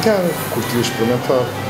cara, curti experimentar.